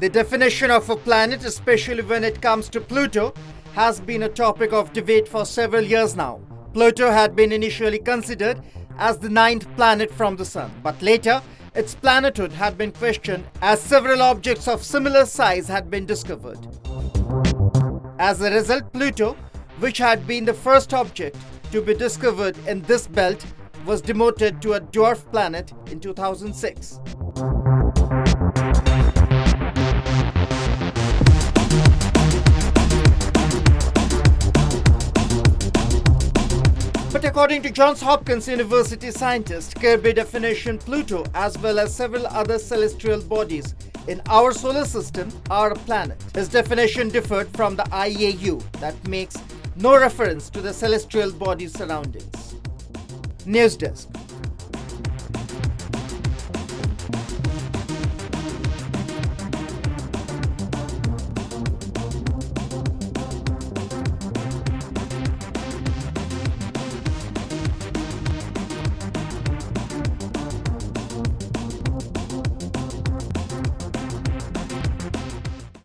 The definition of a planet, especially when it comes to Pluto, has been a topic of debate for several years now. Pluto had been initially considered as the ninth planet from the Sun, but later its planethood had been questioned as several objects of similar size had been discovered. As a result, Pluto, which had been the first object to be discovered in this belt, was demoted to a dwarf planet in 2006. But according to Johns Hopkins University scientist, Kirby definition Pluto as well as several other celestial bodies in our solar system are a planet. His definition differed from the IAU that makes no reference to the celestial body surroundings. News Desk